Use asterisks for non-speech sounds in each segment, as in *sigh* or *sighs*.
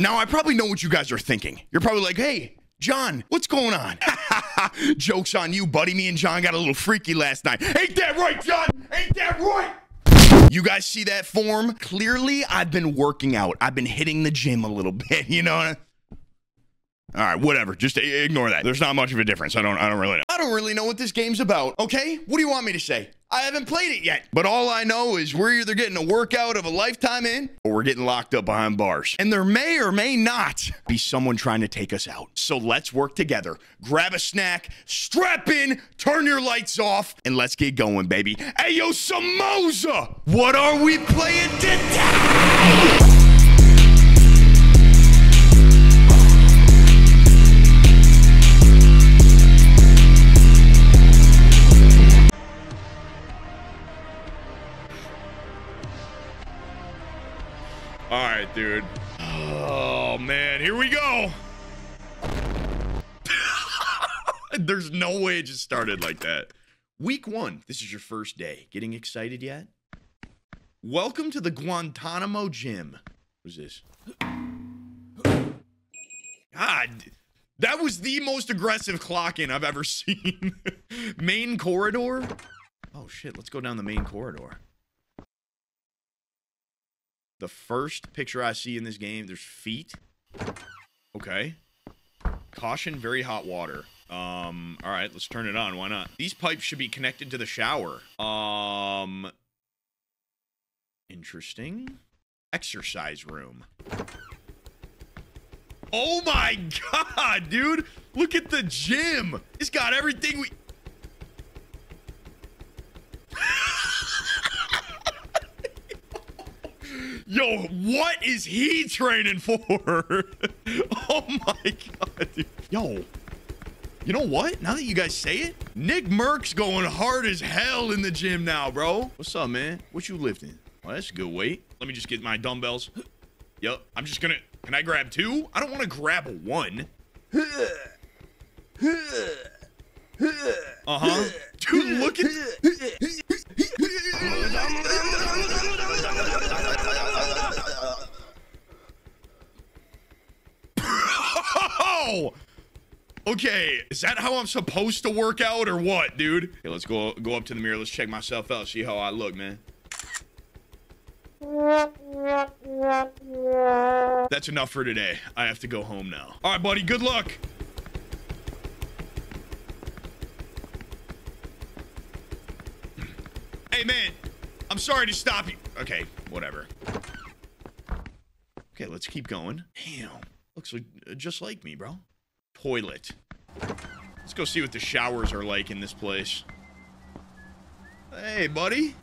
Now, I probably know what you guys are thinking. You're probably like, hey, John, what's going on? *laughs* Joke's on you, buddy. Me and John got a little freaky last night. Ain't that right, John? Ain't that right? You guys see that form? Clearly, I've been working out. I've been hitting the gym a little *laughs* bit, you know? All right, whatever. Just ignore that. There's not much of a difference. I don't I don't really know. I don't really know what this game's about. Okay? What do you want me to say? I haven't played it yet. But all I know is we're either getting a workout of a lifetime in or we're getting locked up behind bars. And there may or may not be someone trying to take us out. So let's work together. Grab a snack, strap in, turn your lights off, and let's get going, baby. Hey, yo, Samoza! What are we playing today? Dude. Oh, man. Here we go. *laughs* There's no way it just started like that. Week one. This is your first day. Getting excited yet? Welcome to the Guantanamo Gym. What is this? God, that was the most aggressive clock in I've ever *laughs* seen. main corridor? Oh, shit. Let's go down the main corridor. The first picture I see in this game, there's feet. Okay. Caution, very hot water. Um, all right, let's turn it on. Why not? These pipes should be connected to the shower. Um, interesting. Exercise room. Oh my *laughs* god, dude. Look at the gym. It's got everything we... Yo, what is he training for? oh my god, dude. Yo, you know what? Now that you guys say it, Nickmercs going hard as hell in the gym now, bro. What's up, man? What you lifting? Oh, that's a good weight. Let me just get my dumbbells. Yep, I'm just gonna... Can I grab two? I don't want to grab one. Uh-huh. Dude, look at... *laughs* Okay, is that how I'm supposed to work out or what, dude? Okay, let's go go up to the mirror. Let's check myself out. See how I look, man. That's enough for today. I have to go home now. All right, buddy. Good luck. Hey, man. I'm sorry to stop you. Okay, whatever. Okay, let's keep going. Damn. Looks like uh, just like me, bro. Toilet. Let's go see what the showers are like in this place. Hey, buddy.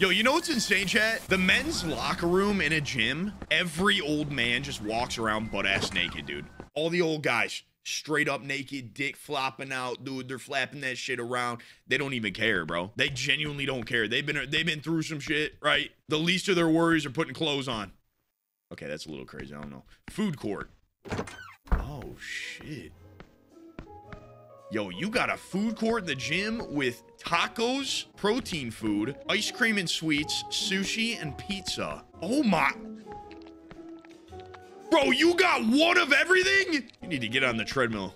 Yo, you know what's insane, chat? The men's locker room in a gym, every old man just walks around butt-ass naked, dude. All the old guys straight up naked, dick flopping out, dude. They're flapping that shit around. They don't even care, bro. They genuinely don't care. They've been they've been through some shit, right? The least of their worries are putting clothes on. Okay, that's a little crazy. I don't know. Food court. Oh shit. Yo, you got a food court in the gym with tacos, protein food, ice cream and sweets, sushi, and pizza. Oh my. Bro, you got one of everything? You need to get on the treadmill.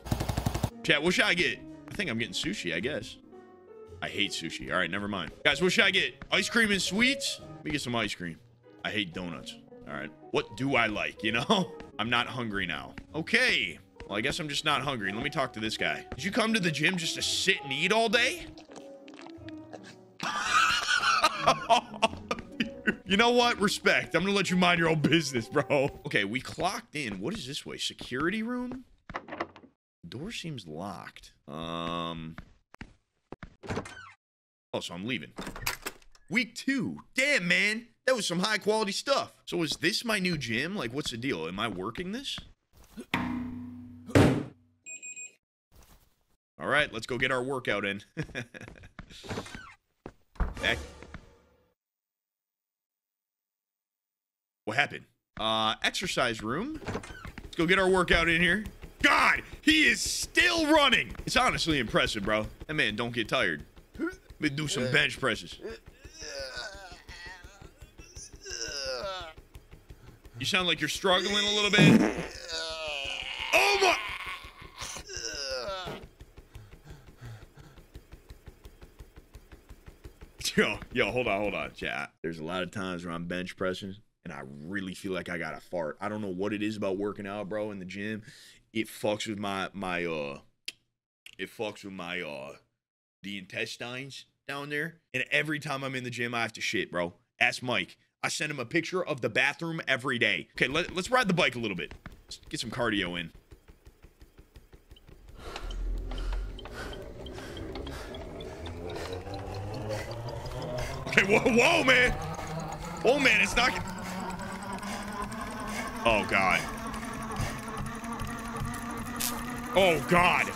Chat, what should I get? I think I'm getting sushi, I guess. I hate sushi. All right, never mind. Guys, what should I get? Ice cream and sweets? Let me get some ice cream. I hate donuts. All right. What do I like, you know? *laughs* I'm not hungry now. Okay. Well, I guess I'm just not hungry. Let me talk to this guy. Did you come to the gym just to sit and eat all day? *laughs* Oh, you know what? Respect. I'm gonna let you mind your own business, bro. *laughs* Okay, we clocked in. What is this way? Security room? Door seems locked. Um. Oh, so I'm leaving. Week two. Damn, man. That was some high quality stuff. So is this my new gym? Like, what's the deal? Am I working this? All right, let's go get our workout in. *laughs* Back. What happened? Uh, exercise room. Let's go get our workout in here. God, he is still running. It's honestly impressive, bro. That man don't get tired. We do some bench presses. You sound like you're struggling a little bit. Oh my! *laughs* Yo, yo, hold on, hold on, chat. There's a lot of times where I'm bench pressing and I really feel like I got to fart. I don't know what it is about working out, bro, in the gym. It fucks with my my uh it fucks with my uh the intestines down there. And every time I'm in the gym, I have to shit, bro. Ask Mike. I send him a picture of the bathroom every day. Okay, let, let's ride the bike a little bit. Let's get some cardio in. Okay, whoa, whoa, man. Whoa, man, it's not. Oh, God. Oh, God.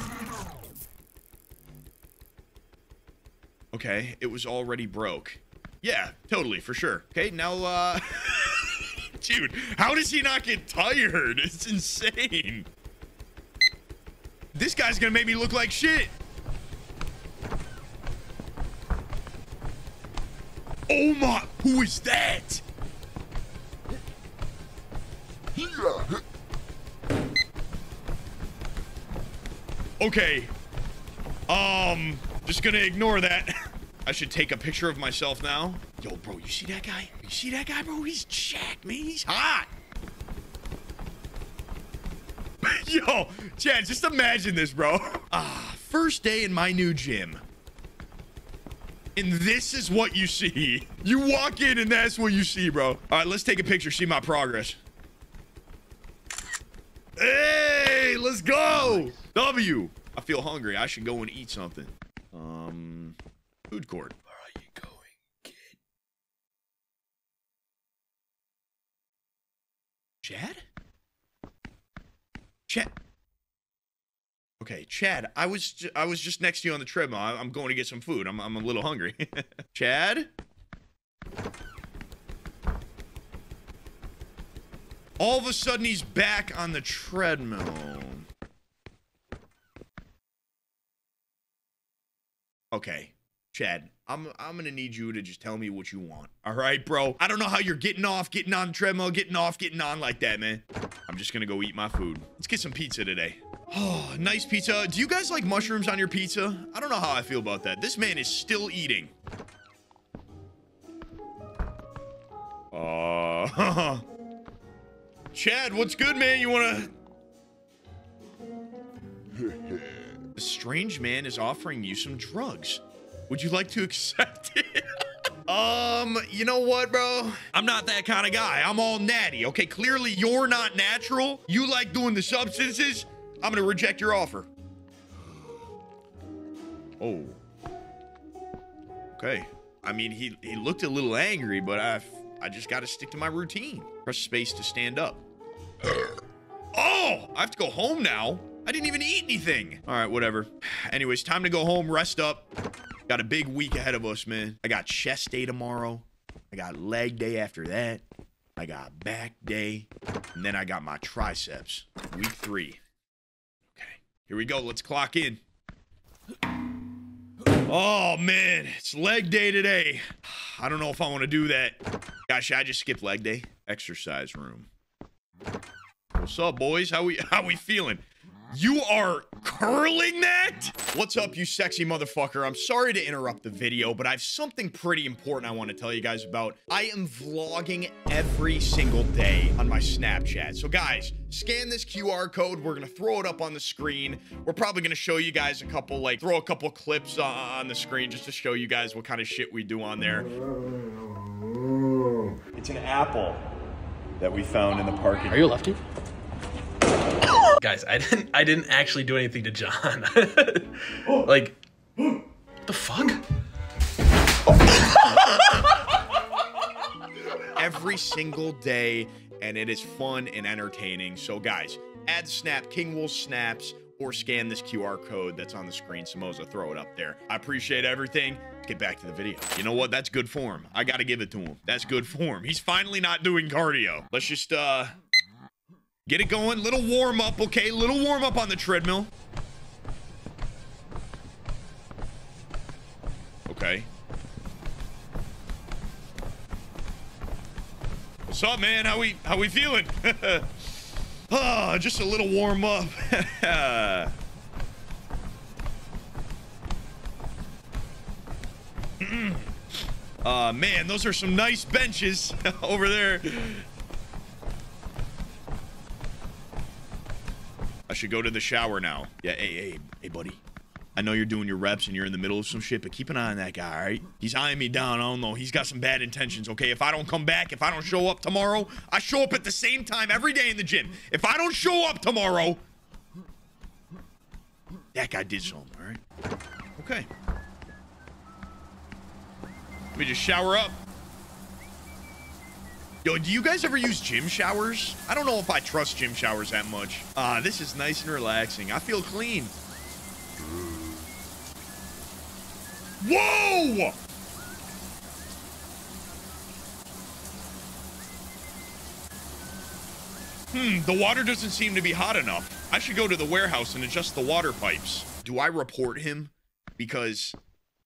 Okay, it was already broke. Yeah, totally, for sure. Okay, now, uh... *laughs* Dude, how does he not get tired? It's insane. This guy's gonna make me look like shit. Oh my, who is that? Okay. Um, just gonna ignore that. *laughs* I should take a picture of myself now. Yo, bro, you see that guy? You see that guy, bro? He's jacked, man. He's hot. *laughs* Yo, Chad, just imagine this, bro. *laughs* Ah, first day in my new gym. And this is what you see. You walk in and that's what you see, bro. All right, let's take a picture, see my progress. Hey, let's go. W. I feel hungry. I should go and eat something. Um, food court. Where are you going, kid? Chad? Chad? Okay, Chad, I was I was just next to you on the treadmill. I- I'm going to get some food. I'm I'm a little hungry. *laughs* Chad? All of a sudden he's back on the treadmill. Okay. Chad, I'm I'm gonna need you to just tell me what you want. All right, bro. I don't know how you're getting off, getting on treadmill, getting off, getting on like that, man. I'm just gonna go eat my food. Let's get some pizza today. Oh, nice pizza. Do you guys like mushrooms on your pizza? I don't know how I feel about that. This man is still eating. Uh, *laughs* Chad, what's good, man? You wanna? A strange man is offering you some drugs. Would you like to *laughs* accept it? um, you know what, bro? I'm not that kind of guy. I'm all natty. Okay, clearly you're not natural. You like doing the substances. I'm gonna reject your offer. Oh. Okay. I mean, he he looked a little angry, but I I just got to stick to my routine. Press space to stand up. Oh, I have to go home now. I didn't even eat anything. All right, whatever. *sighs* Anyways, time to go home, rest up. Got a big week ahead of us, man. I got chest day tomorrow. I got leg day after that. I got back day. And then I got my triceps. Week three. Okay, here we go. Let's clock in. Oh, man. It's leg day today. *sighs* I don't know if I want to do that. Gosh, I just skip leg day. Exercise room. What's up, boys? How we *laughs* how we feeling? You are curling that? What's up, you sexy motherfucker? I'm sorry to interrupt the video, but I have something pretty important I want to tell you guys about. I am vlogging every single day on my Snapchat. So guys, scan this QR code. We're going to throw it up on the screen. We're probably going to show you guys a couple, like, throw a couple clips uh, on the screen just to show you guys what kind of shit we do on there. It's an apple that we found in the parking. Are you a lefty? *laughs* Guys, I didn't I didn't actually do anything to John. *laughs* like the fuck? *laughs* every single day, and it is fun and entertaining. So, guys, add Snap King Wool Snaps or scan this QR code that's on the screen. Samoza, throw it up there. I appreciate everything. Let's get back to the video. You know what? That's good form. I got to give it to him. That's good form. He's finally not doing cardio. Let's just, uh, get it going. Little warm up, okay? Little warm up on the treadmill. Okay. What's up, man? How we how we feeling? oh, *laughs* just a little warm up. uh *laughs* man, those are some nice benches *laughs* over there. Should go to the shower now. Yeah, hey, hey, hey, buddy. I know you're doing your reps and you're in the middle of some shit, but keep an eye on that guy, all right? He's eyeing me down. I don't know. He's got some bad intentions, okay? If I don't come back, if I don't show up tomorrow, I show up at the same time every day in the gym. If I don't show up tomorrow, that guy did something, all right? Okay. Let me just shower up. Yo, do you guys ever use gym showers? I don't know if I trust gym showers that much. Ah, this is nice and relaxing. I feel clean. Whoa! Hmm, the water doesn't seem to be hot enough. I should go to the warehouse and adjust the water pipes. Do I report him? Because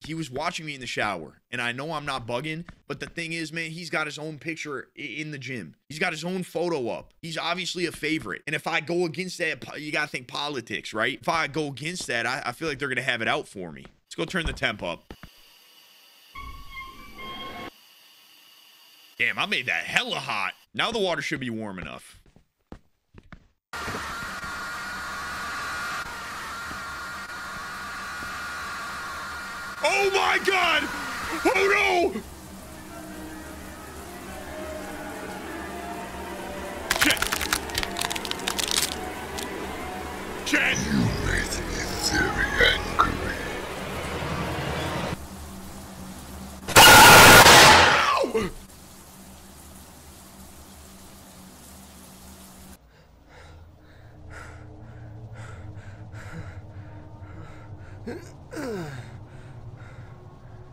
he was watching me in the shower and i know i'm not bugging but the thing is man he's got his own picture in the gym. He's got his own photo up. He's obviously a favorite. And if i go against that you gotta think politics right? If i go against that i, I feel like they're gonna have it out for me. Let's go turn the temp up. Damn i made that hella hot. Now the water should be warm enough Oh my god! Oh no! Shit! Shit! You made me very angry. Ow!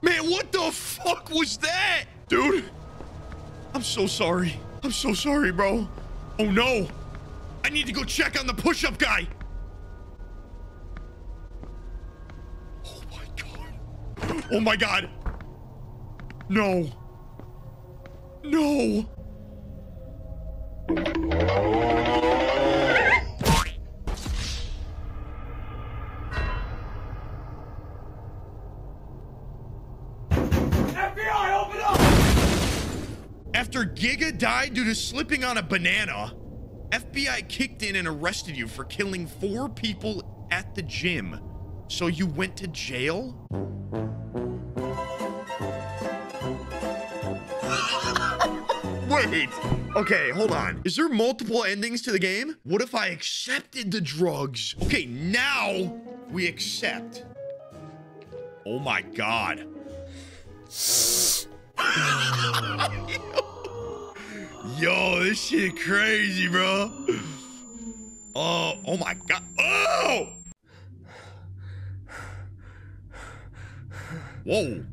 Man, what the was that? Dude, I'm so sorry. I'm so sorry, bro. Oh no. I need to go check on the push-up guy. Oh my god. Oh my god. No. No. Died due to slipping on a banana, FBI kicked in and arrested you for killing four people at the gym. So you went to jail? *laughs* Wait. Okay, hold on. Is there multiple endings to the game? What if I accepted the drugs? Okay, now we accept. Oh my god. *laughs* Yo, this shit crazy, bro. Oh, oh my god. Oh! Whoa.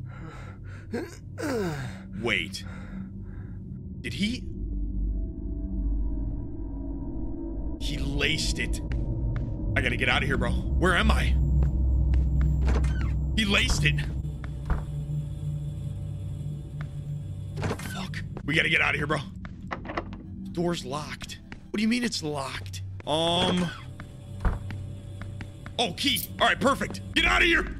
Wait. Did he? He laced it. I gotta get out of here, bro. Where am I? He laced it. Fuck. We gotta get out of here, bro. Door's locked. What do you mean it's locked? Um. Oh, key. All right, perfect. Get out of here.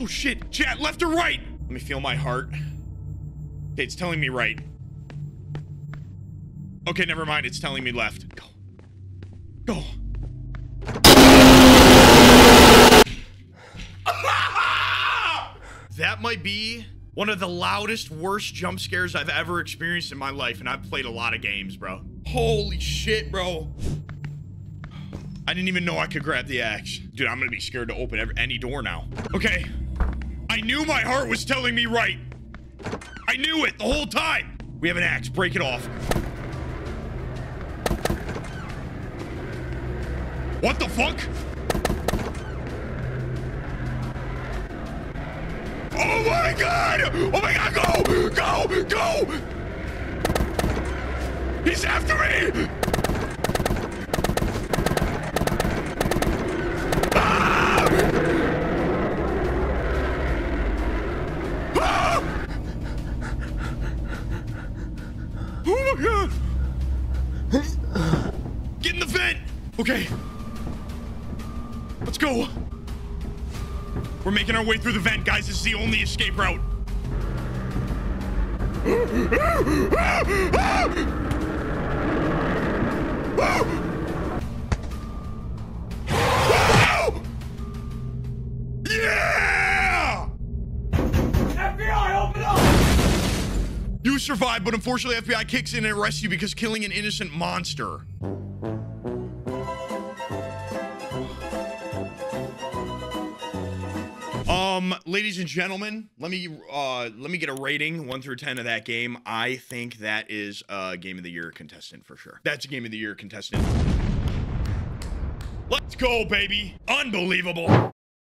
Oh, shit. Chat, left or right? Let me feel my heart. Okay, it's telling me right. Okay, never mind. It's telling me left. Go. Go. *laughs* that might be one of the loudest, worst jump scares I've ever experienced in my life, and I've played a lot of games, bro. Holy shit, bro. I didn't even know I could grab the axe. Dude, I'm gonna be scared to open every, any door now. Okay. I knew my heart was telling me right. I knew it the whole time. We have an axe. Break it off. What the fuck? Oh my god! Oh my god, go! Go! Go! He's after me! Ah! Ah! Oh, God. Get in the vent. Okay. Making our way through the vent, guys. This is the only escape route. Yeah! FBI, open up! You survived, but unfortunately, FBI kicks in and arrests you because killing an innocent monster. Um, ladies and gentlemen, let me uh let me get a rating one through ten of that game. I think that is a game of the year contestant for sure. That's a game of the year contestant. Let's go, baby! Unbelievable.